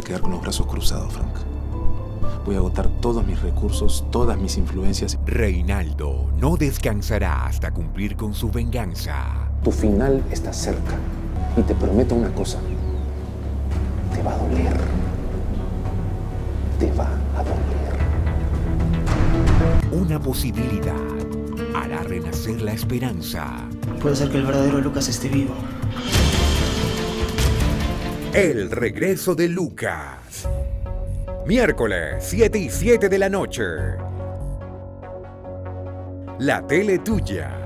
a quedar con los brazos cruzados, Frank. Voy a agotar todos mis recursos, todas mis influencias. Reinaldo no descansará hasta cumplir con su venganza. Tu final está cerca. Y te prometo una cosa. Te va a doler. Te va a doler. Una posibilidad hará renacer la esperanza. Puede ser que el verdadero Lucas esté vivo. El regreso de Lucas. Miércoles, 7 y 7 de la noche. La tele tuya.